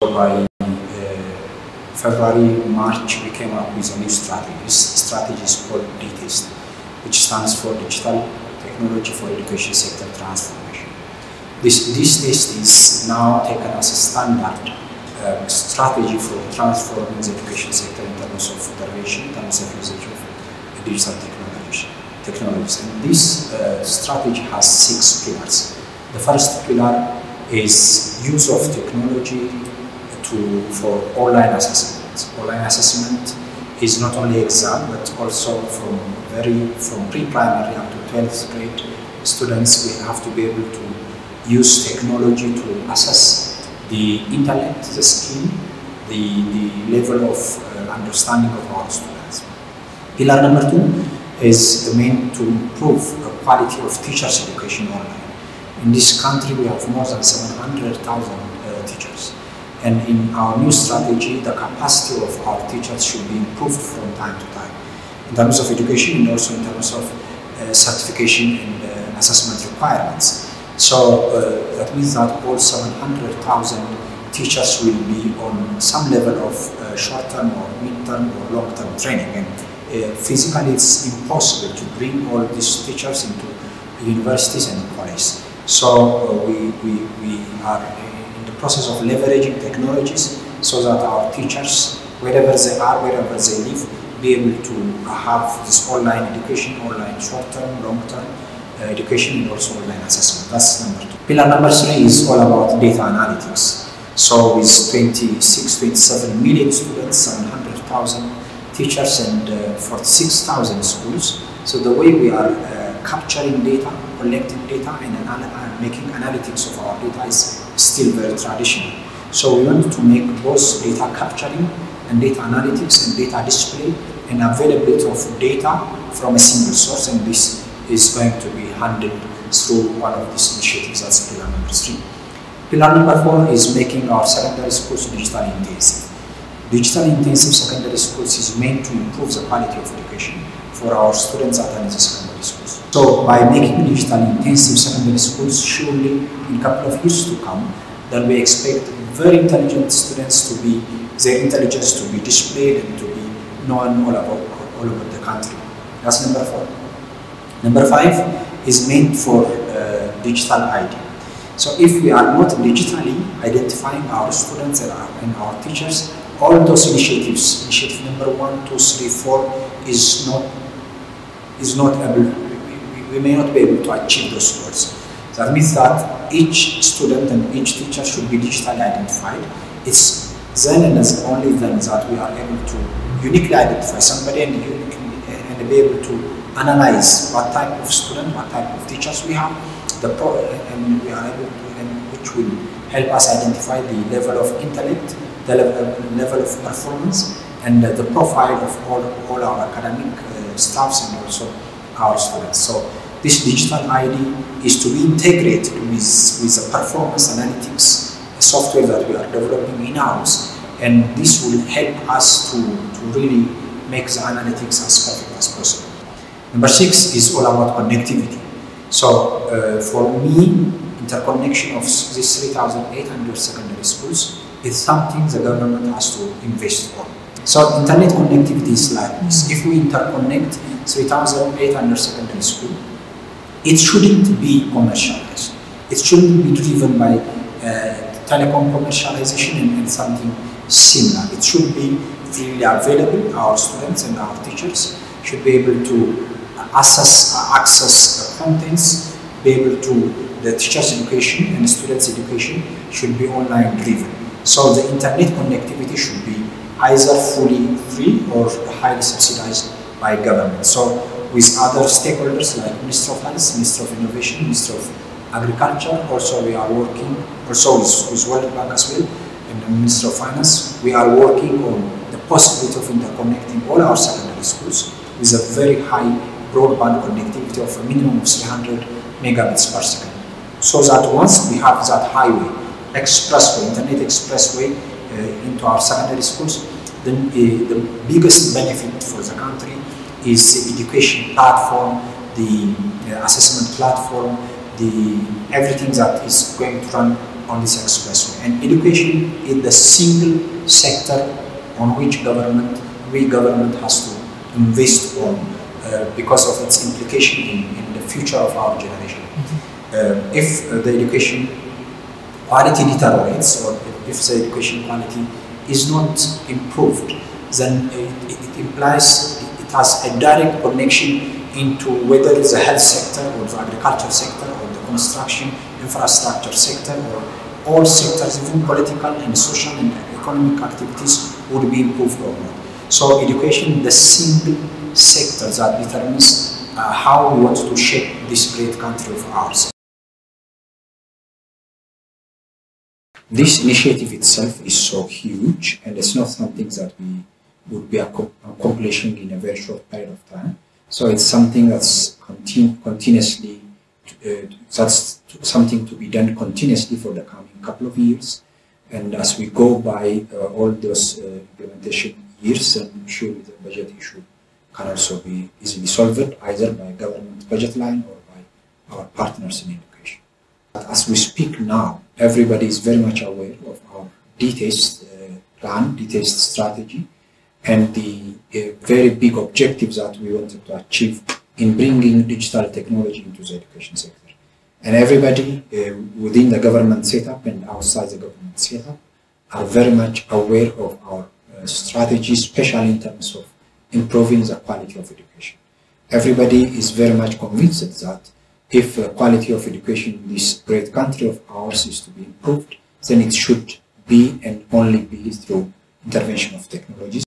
by uh, February, March, we came up with a new strategy. This strategy is called DTEST, which stands for Digital Technology for Education Sector Transformation. This, this is now taken as a standard uh, strategy for transforming the education sector in terms of federation, in terms of usage of digital technologies. And this uh, strategy has six pillars. The first pillar is use of technology to, for online assessment. Online assessment is not only exam, but also from very from pre-primary up to 12th grade students, we have to be able to use technology to assess the intellect, the skill, the, the level of uh, understanding of our students. Pillar number two is meant to improve the quality of teachers' education online. In this country, we have more than 700,000 uh, teachers. And in our new strategy, the capacity of our teachers should be improved from time to time. In terms of education and also in terms of uh, certification and uh, assessment requirements. So uh, that means that all 700,000 teachers will be on some level of uh, short-term or mid-term or long-term training. And uh, physically, it's impossible to bring all these teachers into universities and colleges. So we, we, we are process of leveraging technologies so that our teachers, wherever they are, wherever they live, be able to have this online education, online short-term, long-term, uh, education and also online assessment. That's number two. Pillar number three is all about data analytics. So with 26, 27 million students, 700,000 teachers and uh, 46,000 schools. So the way we are uh, capturing data, collecting data and anal making analytics of our data is still very traditional. So we want to make both data capturing and data analytics and data display and availability of data from a single source and this is going to be handled through one of these initiatives, that's pillar number three. Pillar number four is making our secondary schools digital intensive. Digital intensive secondary schools is meant to improve the quality of education for our students at the secondary schools. So by making digital intensive secondary schools, surely in a couple of years to come, then we expect very intelligent students to be, their intelligence to be displayed and to be known all, about, all over the country. That's number four. Number five is meant for uh, digital ID. So if we are not digitally identifying our students and our, and our teachers, all those initiatives, initiative number one, two, three, four, is not is not able. We, may not be able to achieve those goals. That means that each student and each teacher should be digitally identified. It's then and as only then that we are able to uniquely identify somebody and uniquely and be able to analyze what type of student, what type of teachers we have, the pro and we are able to, which will help us identify the level of intellect, the level, level of performance, and uh, the profile of all, all our academic uh, staffs and also our students. So this digital ID is to be integrated with, with the performance analytics software that we are developing in-house, and this will help us to, to really make the analytics as perfect as possible. Number six is all about connectivity. So uh, for me, interconnection of these 3,800 secondary schools is something the government has to invest on. So internet connectivity is like this. If we interconnect 3,800 secondary school, it shouldn't be commercialized. It shouldn't be driven by uh, telecom commercialization and, and something similar. It should be freely available. Our students and our teachers should be able to access, access contents, be able to, the teacher's education and the student's education should be online driven. So the internet connectivity should be either fully free or highly subsidized by government. So with other stakeholders like Minister of Health, Minister of Innovation, Minister of Agriculture, also we are working, also with, with World Bank as well, and the Minister of Finance, we are working on the possibility of interconnecting all our secondary schools with a very high broadband connectivity of a minimum of 300 megabits per second. So that once we have that highway, expressway, internet expressway into our secondary schools, then uh, the biggest benefit for the country is the education platform, the uh, assessment platform, the everything that is going to run on this expressway. And education is the single sector on which government, we government has to invest on uh, because of its implication in, in, the future of our generation. Mm -hmm. uh, if uh, the education quality deteriorates or if, education quality is not improved, then it, it, implies it has a direct connection into whether it's the health sector or the agriculture sector or the construction infrastructure sector or all sectors, even political and social and economic activities would be improved or not. So education, the single sector that determines uh, how we want to shape this great country of ours. This initiative itself is so huge and it's not something that we would be accomplishing in a very short period of time. So it's something that's continu continuously, uh, that's something to be done continuously for the coming couple of years. And as we go by uh, all those uh, implementation years, I'm sure the budget issue can also be easily solved either by government budget line or by our partners in education. But as we speak now, everybody is very much aware of our detailed uh, plan, detailed strategy, and the uh, very big objectives that we wanted to achieve in bringing digital technology into the education sector. And everybody uh, within the government setup and outside the government setup are very much aware of our strategy, especially in terms of improving the quality of education. Everybody is very much convinced that if the quality of education in this great country of ours is to be improved, then it should be and only be through intervention of technologies